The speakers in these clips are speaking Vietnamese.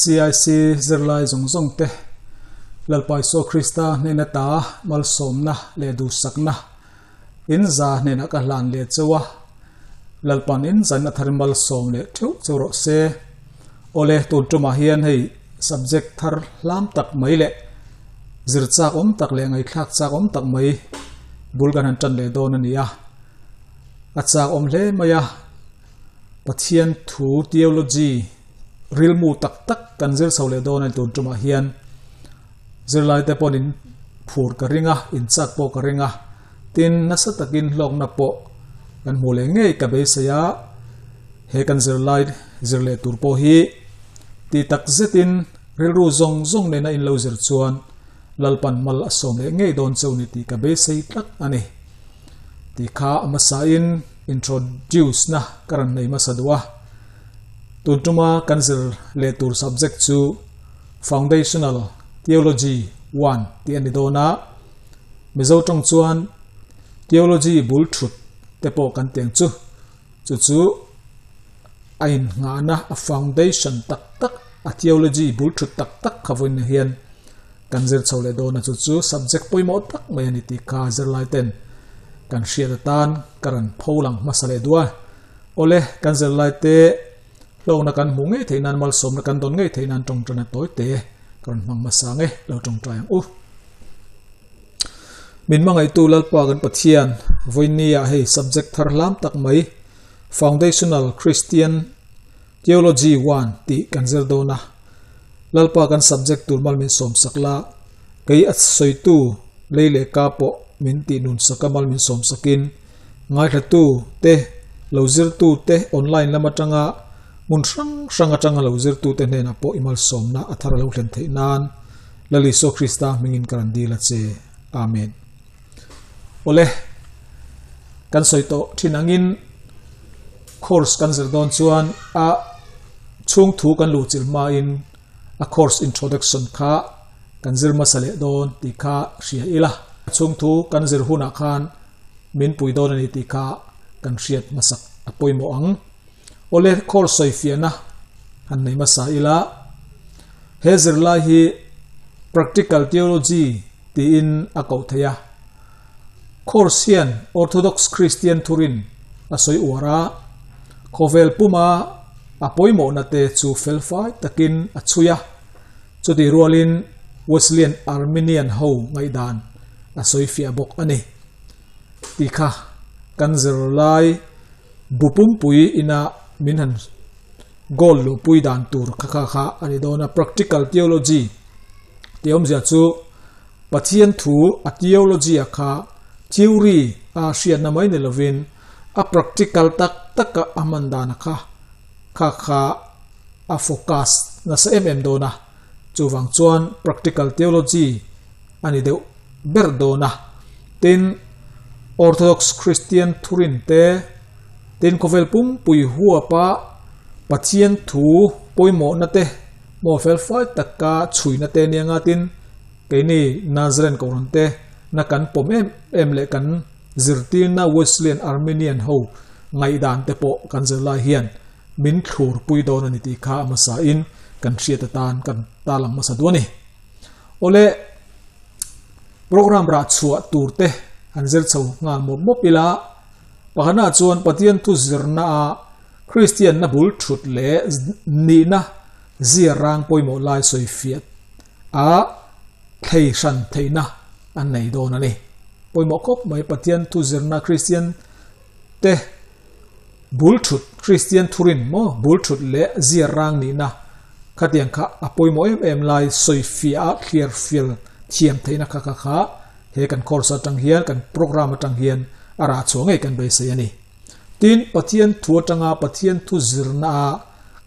CIC zirlai zong zong te. Lalpai so krista ne na ta, mal som na, le du sak na. In za ne na ka lan le chawa lalpan in zan na thar mal som le thu choro se. Ole tu tu ma hian hei, subject thar lam tak mai le. Zir cha om tak le ngai thak cha om tak mai. Bulgan han tan le don ani ya a chak om le maya pathian thu theology ril mu tak tak kan zir so le do an tun chuma ah hian. Zir lai te pon in phur ka ringa ah, in chak po ka ringa ah. tin na sa takin lok na po kan mu le ngei ka be se ya. He kan zir lai, zir le tur po hi. Ti tak zetin ril ru zong zong le na in lo zir chuan. Lalpan mal asom le ngei don chou ni ti ka be se tak ani. Ti kha amasa in, introduce na karan nei masadwa tuntuma kanzir le tur subject chu foundational theology 1 ti ani dona mizo tong chuan, theology bul thut te po kan teng chu. Chu chu, ain nga na, a foundation, tak tak, a theology bul thut tak tak khavun hian kan zir chole dona chu chu, subject poimo tak, mai ani ti ka zer lai ten. Kan shia tan, karan pholang masale dua. Ole kan zir lai te lo na kan mu nge theinan mal som na kan don nge theinan trồng tona tối tệ. Còn mang mà sáng nghe lâu trồng trai u mang cái tu lal pa kan với nia hay subject thar lam tak mấy. Foundational christian theology one ti kan zer do na lal pa kan subject tu mal min som sakla cái at soi tu leile ka po min ti nun sakamal min som sakin ngai tha tu te lâu zir tu te online lama tanga mun sang sang atanga lo zir tu ten na po imal som na athara lo hlen thei nan. Lali so krista mingin karan di la che. Amen. Ole, kan soi to thinangin course kan zer don chuan. A chung thu kan lu chil ma in. A course introduction kha. Kan zir masale don ti kha ria ila. Chung thu kan zir huna khan. Min pui don ani ti kha. Kan riat masak apoi mo ang ole khor soi fiana han nei masa ila. Hezir la hi practical theology ti in a ko thaya khorsian orthodox christian Turin, a soi wara khovel puma apoi mo na te chu felfai takin a chuya chuti rualin wesleyan armenian ho ngai dan a soi fia bok ani. Tikha kan zirlai bupum pui ina min han goal lu pui dan tur. Kha kha kha. Ani dona practical theology. Tiom zia chu pathian thu a theology a kha. Theory a hriat namai ne lovin a practical tak tak a amandana kha. Kha kha a focus na sa mm dona chu wang chuan practical theology. Ani deuh ber dona tin orthodox christian thurin te tin kovel pum pui hua pa pathian thu poimo na te, mo fel fai takka chui na te nianga tin ke ni nazaren ko ron te, na kan pom em em le kan zirtin na wesleyan armenian ho, ngai dan te po kan zela hian, min khur pui don ani ti kha masa in, kan hriat tan kan sa masa duani ole, program ra chua turte an zel chho nga mo mo pila pahana chuan pathian tu zirna a christian na bul thut le ni na zia rang poimo lai soi fiat a thei shan thei na an nei do na ni poimo khop mai pathian tu zirna christian te bul thut christian thurin mo bul thut le zia rang ni na khatiang kha apoimo em em lai soi fia clear feel thiam theina kha kha kha he kan course atang hian kan program atang hian ara chongai kan bây se ani tin pathian thu atanga pathian thu zirna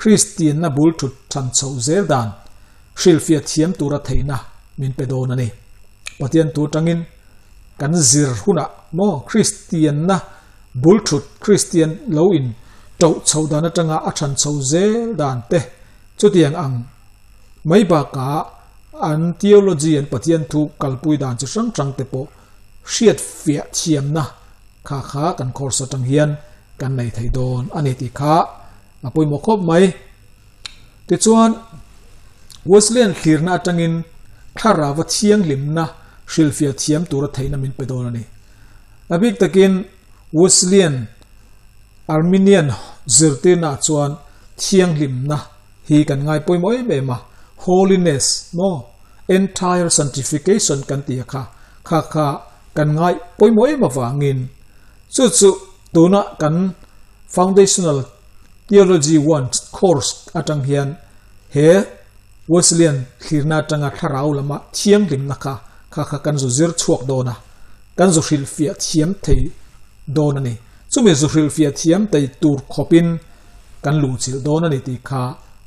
christian na bul thu chan chau zel dan. Shil fia thiam tura theina min pe don ani pathian tu tangin kan zir huna mo christian na bul thu christian lo in tau chau dan atanga a chan chau zel dan te chu ang mai ba ka an theology an pathian thu kalpui dan chi sang chang te po. Hriat fia chiam na. ข้าค้ากันคอร์สตังเฮียนกันในไทยโดนอันนี้ที่ข้าปุยหมกบไหมติดชวนวสเลนขีรนาจังอินถ้าราวัดเชียงลิมนะชิลฟิอาเทียมตัวรถไทยนามินไปโดนนี่นับิกตะกินวสเลนอาร์เมเนียนซิร์ตินาจวนเชียงลิมนะฮีกันง่ายปุยมวยเบม่า holiness no entire sanctification กันเตียค่ะค่ะค่ะกันง่ายปุยมวยมาฟังิน 这次读那跟 foundational theology one course อาจารย์เฮียนเฮวสเลียนขีนาจังอาทาราละมาเทียงลิมนะคะค่ะค่ะกันสุจิรชวกโดนะกันสุชิลฟียเทียมไทโดนนี่ซึ่งมีสุชิลฟียเทียมไทยตูร์คอบินกันลูจิลโดนนี่ที่ค่ะ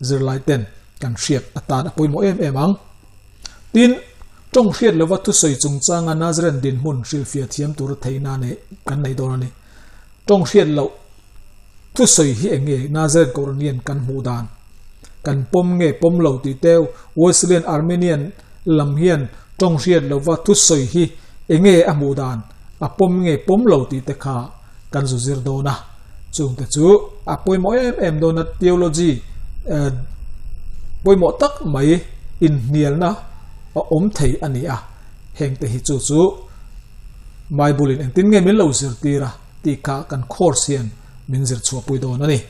จอรไลเตนกันเชียร์อัตราดปุยโมเอ็มเอ็มังติน trong khi là vật thu soi chung changa nazaren din hun hril phía thiam tur thấy na này căn này đó này trong hriat lo thu soi hi enge nazaren koronian căn mu dan. Căn pom nghe pom lo ti teu, Wesleyan Armenian lam hiền trong riat là vật thu soi hi enge amu dan. A pom nghe pom lo ti te kha căn zu zir do na. Chung te chu, a poi mo em em do na theology eh, poi mo tak mai in niel na a om thei ani a à. heng te hi chu chu mai bulin en tin nge min lo zir ti ra. Ti ka kan course hiện min zir chu pui do này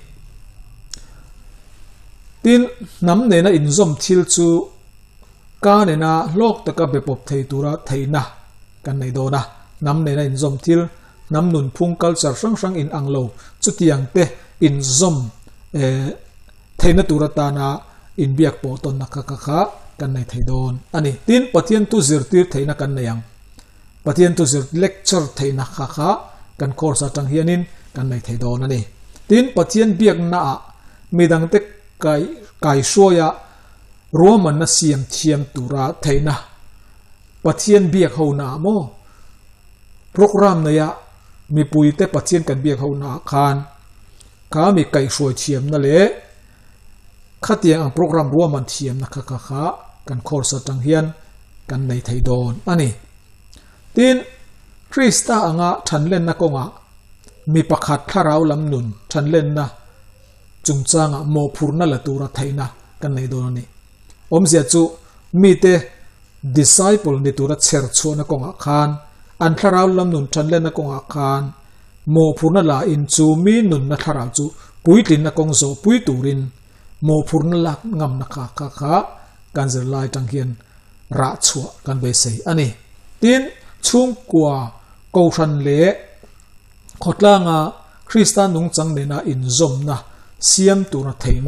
tin nam ne na in zom thil chu ka ne na lok ta be pop thei tura thei na. Kan nei do na. Nam ne na in zom thil nam nun phung culture sang sang in anglo chu tiang te in zom e eh, thei na tura ta na. In biak po ton na kha. กันในไทยโดนอันนี้ทีนปัจจัยนตุจิตีไทยนักกันในยังปัจจัยนตุจิตเลคเชอร์ไทยนักข้าวกันคอร์สต่างเฮียนินกันในไทยโดนอันนี้ทีนปัจจัยเบียกนามีดังเต็กไก่ไก่ชัวยะรัวมันนัะเสียมเทียมตุระไทยนะปัจจัยเบียกเฮาน้าโมโปรแกรมเนียมีปุยเตปัจจัยกันเบียกเฮาน้าคานข้ามีไก่ชัวยเทียมนั่นแหละข้าเตียงอังโปรแกรมรัวมันเทียมนะค่ะค่ะ kan khor sa tang hian kan nei thei don ani tin krista anga thanlen na konga mi pakhat tharau lam nun thanlen na chung changa mo phurna la tura thaina kan nei don ni om zia chu mi te disciple ni tura cher chona konga khan an tharau lam nun than le na konga khan mo phurna la in chu mi nun na tharau chu puitlin na kong zo pui turin mo phurna la ngam na kha kha kha kan zer lai tang hian ra chua kan be sei ani à tin chung kwa ko ran le khotla nga kristan nung chang ne na in zom na siam tu na mình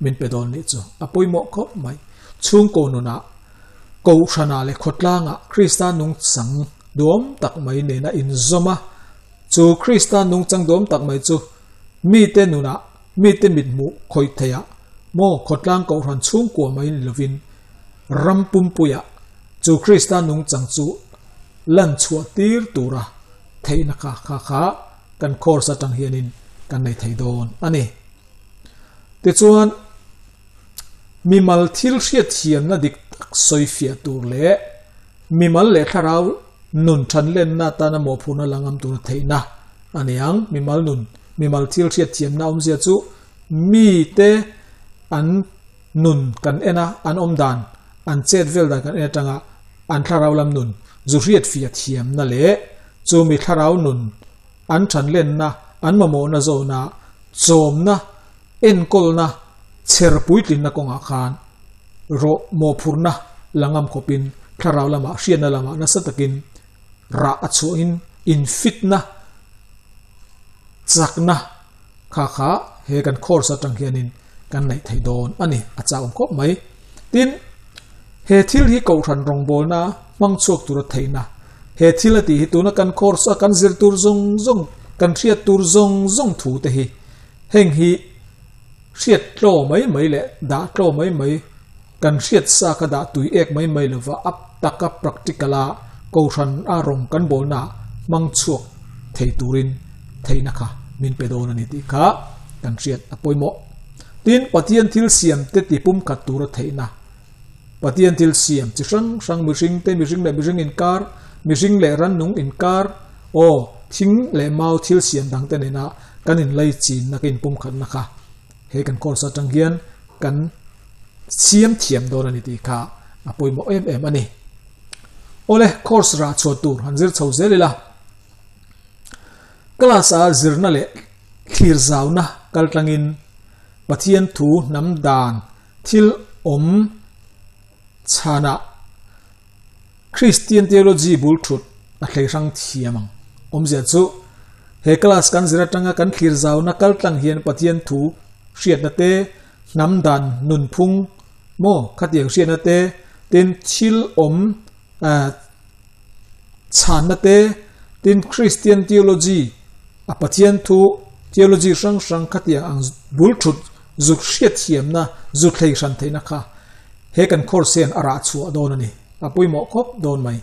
min pe don chứ. chu apoi mo ko mai chung ko nu na ko lễ le khotla nga kristan nung chang dom tak mai nên na in zoma chu kristan nung chang dom tak mai chu mi te nu na, mi te mit mu khoi theya mo khotlang ko ran chung ko mai lovin ram pum puya chu kristan nung chang chu lan chua tir tura theina kha kha kha kan khor sa tang hianin kan nei thei don ani ti chuan mi mal thil hriat thiam na dik soi fia tur le mi mal le tharau nun than len na ta na mo phuna langam tur theina aniang mi mal nun mi mal thil hriat thiam na om zia chu mi te an nun kan ena an om dan an chet vel da kan ena tanga an tharau lam nun zu hriat fia thiam na le chu mi tharau nun an than len na an mamo na zo na chom na en kol na cher puitlin na konga khan ro mo phurna langam khopin tharau lama hrian na lama na satakin ra achu in in fit na chakna kha kha he kan khor sa tang hianin kan nei thei don ani acha om ko mai tin he thil hi ko than rong bol na mang chuak tur theina he thil ati hi tu na kan khor sa kan zir tur zong zong kan thriat tur zong zong thu te hi. Heng hi riết trô mấy mấy lệ đã trô mấy mấy. Cần riết sa cả đã tui ek mấy mấy áp ap taka practicala câu thần a rong kan bộ na mang chuak thei turin thei na kha. Min pedo na ni ti kha kan riết apoi mo tin pathian thil siam te ti pum ka tur thei na. Pathian thil siam chi sang sang mi ring te mi ring le mi ring in kar mi ring le ran nung in kar. O thing le mau thil siam dang te ne na kan in lei chin na kin pum khat na kha. He kan kol sa tang hian kan siam thiam do na ni ti kha. À Apoi mo em em ani ole course ra cho tur hanzir chho zelila class a zirna le thlir zauna kaltangin บัเทียนถูน้ำดานทิลอมชานะคริสเตียนเทโลจีบุลทุดอัตเลรังเทียมังอมเจ้าจูเฮกลาสกันสิระตังกันขีรจาวนักลตังเฮียนบัเทียนถูเสียดนาเตน้ำดานนุนพุงโมขัดเดียงเสียดนาเตเต็นทิลอมชานาเตเต็นคริสเตียนเทโลจีอปเทียนถูเทโลจีช่ sang sang khatia ang ด zuk hriat thiam na zuk thlei ran theina kha. He kan khor sen ara chu adon ani apui mo oh khop don mai.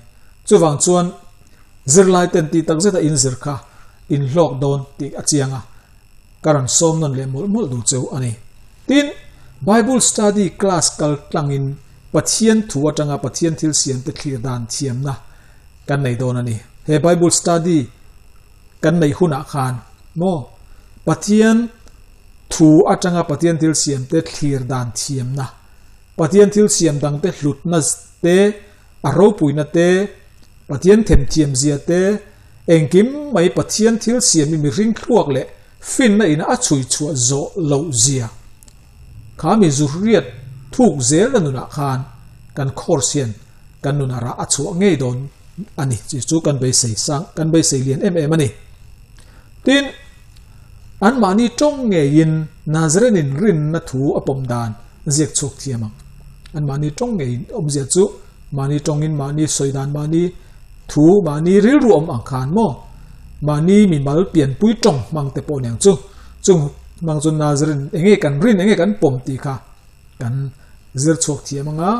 Chuwang chuan zirlai ten ti tak zeta in zir kha in hlok don ti achianga. Karan som non le mul mul du cheu ani. Tin, bible study class kal tlangin pathian thu atanga pathian thil sian te thlir dan thiam na. Kan nei don ani. He bible study kan nei huna khan. Mo, pathian thu atanga pathian thil siam te thlir dan thiam na pathian thil siam dang te hlut na te aro puina te pathian them thiam zia te engkim mai pathian thil siam mi ring thuak le fin na ina a chui chua zo lo zia khami zuriat thuk zel na nuna khan kan khor sian kan nuna ra a chu ngei don ani chi chu kan bei sei sang kan bei sei lian em em ani tin อันมานี่จงเงียินนาเซรินรินนัทูอปมดานเจียกชกเทียมังอันมานี่จงเงียนอมเจียกชุมานี่จงอินมานี่สอยดานมานี่ทูมานี่ริรวมอังคารมอมานี่มีมาลเปลี่ยนปุ้ยจงมังเตปอนอย่างจุจุงมังจุนนาเรินเองกันรินเองกันปมตีค่ะกันเจียกชกเทียมังอะ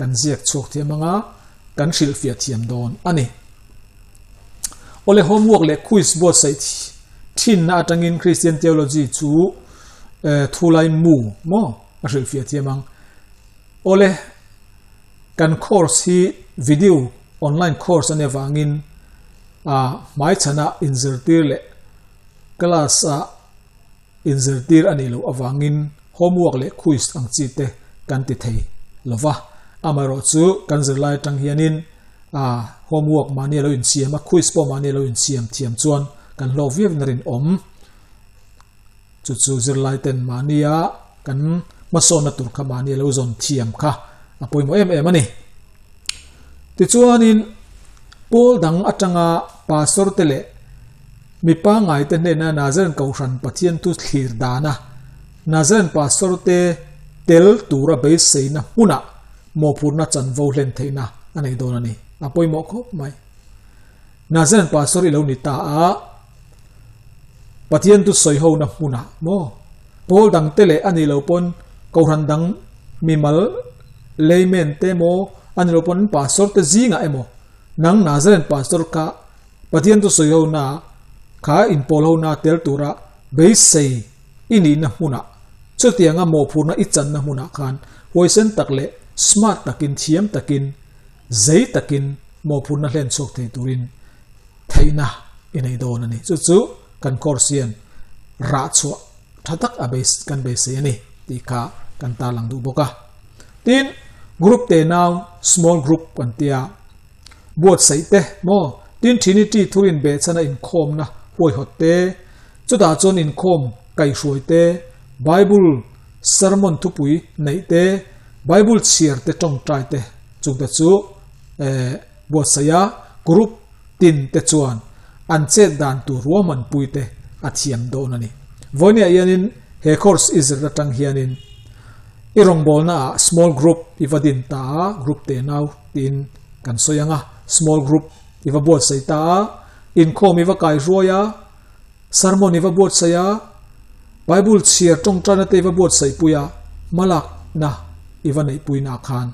กันเจียกชกเทียมังอะกันชิลเฟียเทียมโดนอันนี้โอเลโฮมวกเลคุยสบอสไซที ชินอาจังอินคริสเตียนเทโอโลจีจูเอ่อทุไลมูมออาศัอเฟียเทียมังโอเลกันคอร์สทีวิดีโอออนไลน์คอร์สอันเนวังอินอ่าไม่ชนะอินเซอร์ตีเลคลาสอะอินเซอร์ตีอันนี้เราอวังอินโฮมวอกเล็กคุยสังจิตเตกันติเทลว่ะอามารอจูกันเซอร์ไลจังเฮียนินอ่าโฮมวอกมาเนี่ยเราอินเซียมคุยสปอมาเนี่ยเราอินเซียมเทียมจวน kan lo viek narin om. Chu chu zirlai ten mania kan masona tur kha mania lo zon thiam kha. Apoi mo em em ani ti chuanin pol dang atanga pastor tele mi pa ngai te ne na nazan ko ran pathian tu thlir dana nazan pastor te tel tura be seina huna mo purna chan vo len theina anei donani apoi mo kho mai. Nazan pastor ilo ni ta a pathian tu soi ho na huna mo pol dang tele ani lo pon ko ran dang mi mal leimen te mo ani lo pon pastor te zinga emo nang nazaren pastor ka pathian tu soi ho na kha in pol ho na tel tura be sei ini na huna chu tianga mo phuna i chan na huna khan voice takle smart takin thiam takin zai takin mo phuna len chok the turin thaina inai don ani chu chu kan korsian ra chu thatak abes kan be se ani ti kha kan ta lang du boka tin group te now small group kan tia bot sai te mo tin trinity thurin be chana in khom na hoi hot te chu da chon in khom kai hruai te bible sermon thu pui nei te bible chiar te tong trai te chung te chu e bot saya group tin te chuan an che dan tu roman pui te a thiam do na ni. Vonia yanin he course is ra tang hianin rong bol na, small group ivadin ta, group te now tin kan soyanga. Small group iwa bot sai ta, in khom iwa kai roya sermon iwa bot saya bible chiar tong trana te iwa bot sai puya. Malak na iwa nei puina khan.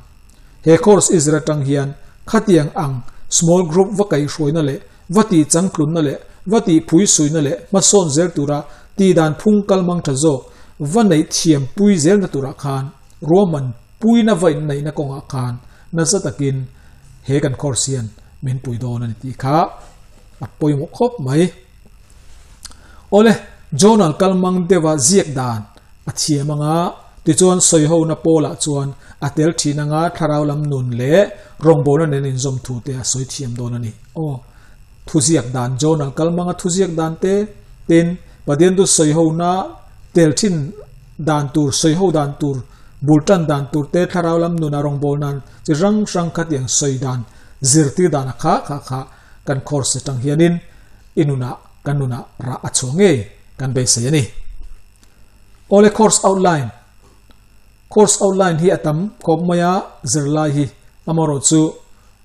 He course is ra tang hian khatiang ang small group wa kai hroina le. วัติจังกลุ่นนั่นแหละวัติพุยสุยนั่นแหละมาส่งเซลตุระตีดานพุ่งกลมังทะโจวันไหนเทียมปุยเซลนตุระคานรวมมันปุยนวัยไหนนักองอาคารนั่นสักกินเฮกันคอร์เซียนเมนปุยโดนันตีขาอปอยมกคบไหมโอเลจอนัลกลมังเดวะเสียกดานอเทียมังอาติจวนสอยหูนโปละจวนอเตลทีนังอาทาราวลำนุนเล่รองโบนันเนินจมถูเตะสอยเทียมโดนนี่โอ thuziak dan jonal kalmanga thuziak dan te tin padian du soi ho na tel thin dan tur soi ho dan tur bultan dan tur te tharau lam nun a rong bol nan chi rang rang khat yang soi dan zirti dan kha kha kha kan khor se tang hianin inuna kanuna ra achonge kan be se ni ole course outline course outline hi atam kop maya zirlai hi amaro chu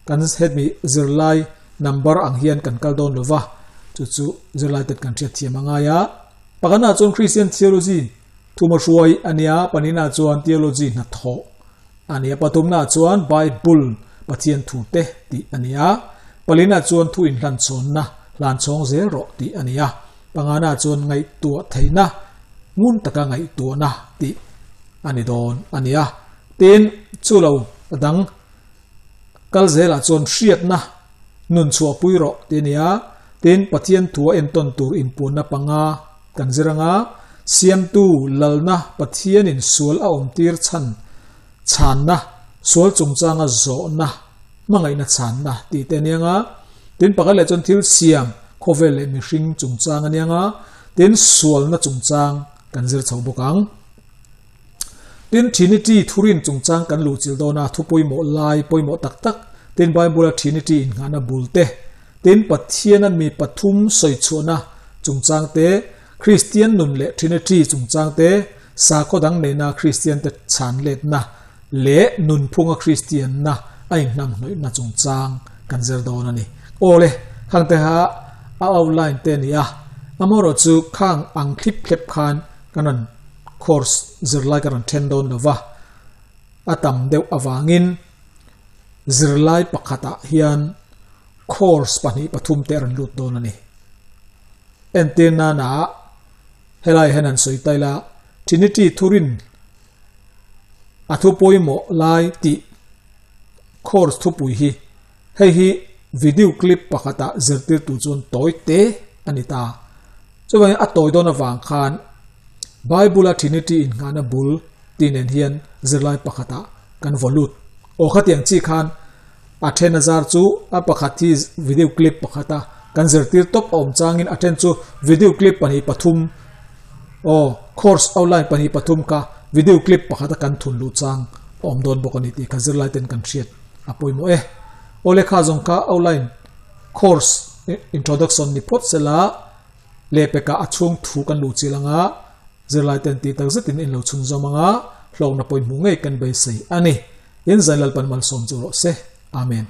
kan het mi zirlai number ang hian kan kal don lova chu chu zirlai kan thia thiam anga ya pagana chon christian theology. Thuma ruai ania panina chuan theology na tho. Ania patumna chuan bible pathian thu te ti ania. Palina chuan thu in hlan chon na. Lan chong zero ti ania. Pangana chuan ngai tua theina ngun taka ngai tua na ti ani don ania. Tin chulo adang. Kal zela chon hriat na nun chua puiro tinia tin pathian thua en ton tur in pu na panga kan ziranga siam tu lalna pathian in sual a om tir chan. Chan na, sual chungchanga zo na. Mangai na chan na, ti te nianga. Tin le chon thil siam, khovel le mi hring nia nga tin sual na chung chang, kan zir chho bokang tin trinity thurin chungchang kan lu chil dona thu poimo lai poimo tak tak. Tin bible trinity in ngana bulte tin pathian an mi pathum soi chona chungchang te christian nun le trinity chungchang te sa ko dang ne na christian te chan let na le nun phunga christian na ai nam noi na chungchang kan zer dona ni ole khang te ha a outline te ni a amoro chu khang ang clip clip khan kanan course zirlai karan tendon lova atam deuh awangin zirlai pakata hian course pani pathum te ran lut don ani entena na helai henan soi taila trinity thurin athu poimo lai ti course thu pui hi hei hi video clip pakata zirtir tu chun toy te anita chuwang a toy don awang khan bible trinity in ngana bul tin en hian zirlai pakata kan volut โอขัดยังที่ขันอาเทนซาร์จูอาปขัดที่วิดีโอคลิปปะขัดตากันเสิร์ตีตบอมจางินอาเทนจูวิดีโอคลิปปนีปทุมโอคอร์สออนไลน์ปนีปทุมกาวิดีโอคลิปปะขัดกันทุนลูจางอมโดนบกนิติกันเสิร์ไลเต็นกันเชียดอปอยโมเอโอเลข้าจงกาออนไลน์คอร์สอินโทรดักชันนี่พดเสละเลเปกาอช่วงทูกันลูจิลังอาเสิร์ไลเต็นตีตักจิตินอินราชุนจอมังอาลองนับปอยมุงเงกันไปสิอันนี้ Yenza ilali bantu balisontsolo se. Amen.